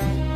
Bye.